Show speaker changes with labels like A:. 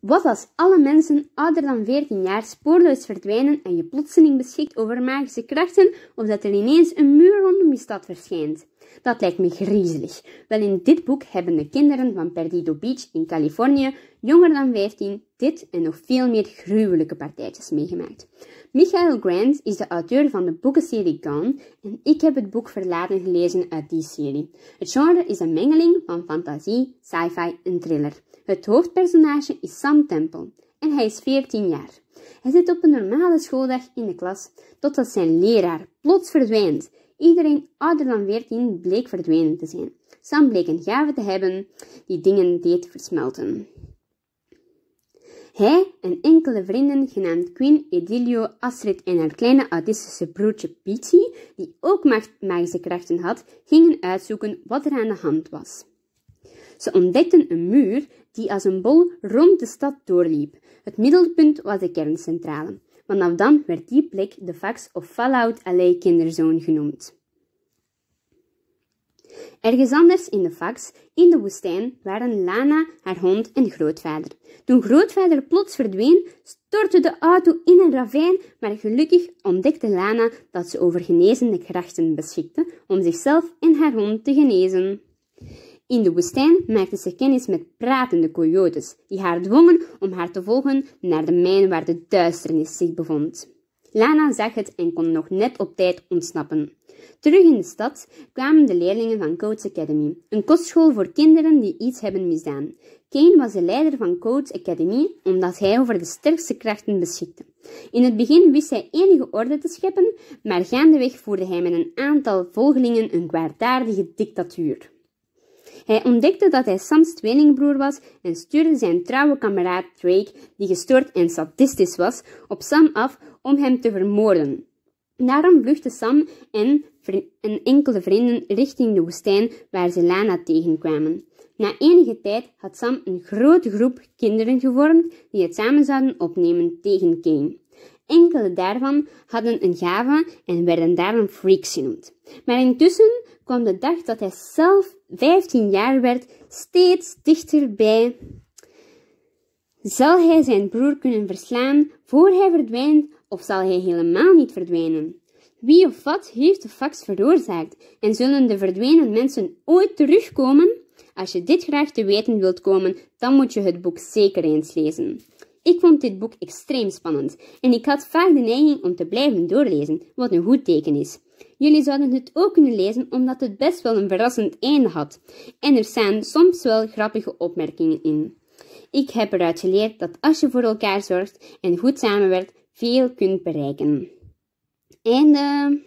A: Wat als alle mensen ouder dan 14 jaar spoorloos verdwijnen en je plotseling beschikt over magische krachten of dat er ineens een muur rondom je stad verschijnt? Dat lijkt me griezelig. Wel in dit boek hebben de kinderen van Perdido Beach in Californië, jonger dan 15, dit en nog veel meer gruwelijke partijtjes meegemaakt. Michael Grant is de auteur van de boekenserie Gone en ik heb het boek Verlaten gelezen uit die serie. Het genre is een mengeling van fantasie, sci-fi en thriller. Het hoofdpersonage is Sam Temple en hij is 14 jaar. Hij zit op een normale schooldag in de klas totdat zijn leraar plots verdwijnt. Iedereen ouder dan 14 bleek verdwenen te zijn. Sam bleek een gave te hebben die dingen deed versmelten. Hij en enkele vrienden, genaamd Queen, Edilio, Astrid en haar kleine autistische broertje Peachy, die ook magische krachten had, gingen uitzoeken wat er aan de hand was. Ze ontdekten een muur die als een bol rond de stad doorliep. Het middelpunt was de kerncentrale. Vanaf dan werd die plek de Fax of Fallout Alley kinderzone genoemd. Ergens anders in de fax, in de woestijn, waren Lana, haar hond en grootvader. Toen grootvader plots verdween, stortte de auto in een ravijn, maar gelukkig ontdekte Lana dat ze over genezende krachten beschikte om zichzelf en haar hond te genezen. In de woestijn maakte ze kennis met pratende coyotes, die haar dwongen om haar te volgen naar de mijn waar de duisternis zich bevond. Lana zag het en kon nog net op tijd ontsnappen. Terug in de stad kwamen de leerlingen van Coach Academy, een kostschool voor kinderen die iets hebben misdaan. Kane was de leider van Coach Academy omdat hij over de sterkste krachten beschikte. In het begin wist hij enige orde te scheppen, maar gaandeweg voerde hij met een aantal volgelingen een kwaadaardige dictatuur. Hij ontdekte dat hij Sam's tweelingbroer was en stuurde zijn trouwe kameraad Drake, die gestoord en sadistisch was, op Sam af om hem te vermoorden. Daarom vluchtten Sam en, en enkele vrienden richting de woestijn waar ze Lana tegenkwamen. Na enige tijd had Sam een grote groep kinderen gevormd die het samen zouden opnemen tegen Kane. Enkele daarvan hadden een gave en werden daarom freaks genoemd. Maar intussen kwam de dag dat hij zelf 15 jaar werd steeds dichterbij. Zal hij zijn broer kunnen verslaan voor hij verdwijnt of zal hij helemaal niet verdwijnen? Wie of wat heeft de fax veroorzaakt en zullen de verdwenen mensen ooit terugkomen? Als je dit graag te weten wilt komen, dan moet je het boek zeker eens lezen. Ik vond dit boek extreem spannend en ik had vaak de neiging om te blijven doorlezen, wat een goed teken is. Jullie zouden het ook kunnen lezen omdat het best wel een verrassend einde had en er staan soms wel grappige opmerkingen in. Ik heb eruit geleerd dat als je voor elkaar zorgt en goed samenwerkt, veel kunt bereiken. Einde.